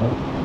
Hả?